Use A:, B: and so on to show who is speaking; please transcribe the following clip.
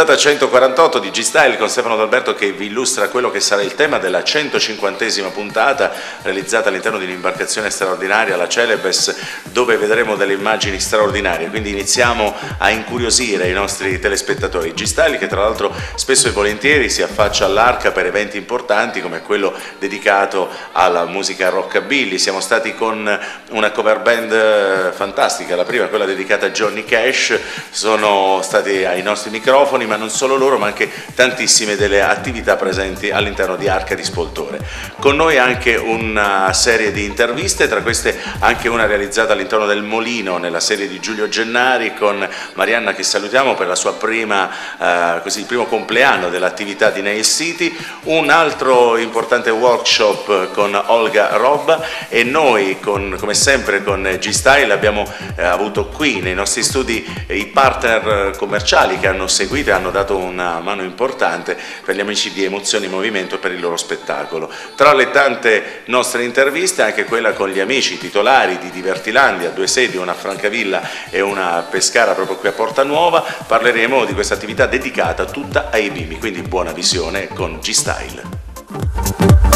A: Puntata 148 di G-Style con Stefano D'Alberto che vi illustra quello che sarà il tema della 150esima puntata realizzata all'interno di un'imbarcazione straordinaria, la Celebes, dove vedremo delle immagini straordinarie. Quindi iniziamo a incuriosire i nostri telespettatori. G-Style che tra l'altro spesso e volentieri si affaccia all'arca per eventi importanti come quello dedicato alla musica rockabilly. Siamo stati con una cover band eh, fantastica, la prima quella dedicata a Johnny Cash, sono stati ai nostri microfoni microfoni, ma non solo loro, ma anche tantissime delle attività presenti all'interno di Arca di Spoltore. Con noi anche una serie di interviste, tra queste anche una realizzata all'interno del Molino, nella serie di Giulio Gennari, con Marianna che salutiamo per la sua prima, eh, così, primo compleanno dell'attività di Nail City, un altro importante workshop con Olga Robba e noi, con, come sempre con G-Style, abbiamo eh, avuto qui nei nostri studi i partner commerciali che hanno seguito hanno dato una mano importante per gli amici di Emozioni Movimento e per il loro spettacolo. Tra le tante nostre interviste anche quella con gli amici titolari di Divertilandia, due sedi, una a Francavilla e una a Pescara proprio qui a Porta Nuova, parleremo di questa attività dedicata tutta ai bimbi, quindi buona visione con G-Style.